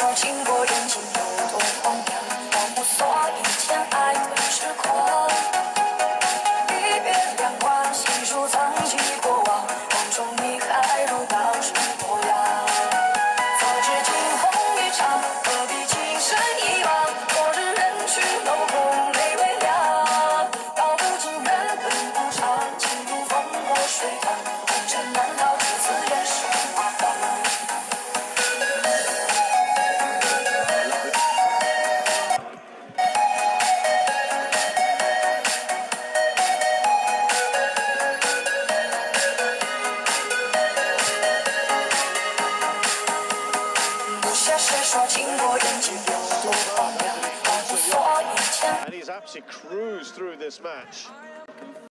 双经过人间。And he's absolutely cruised through this match.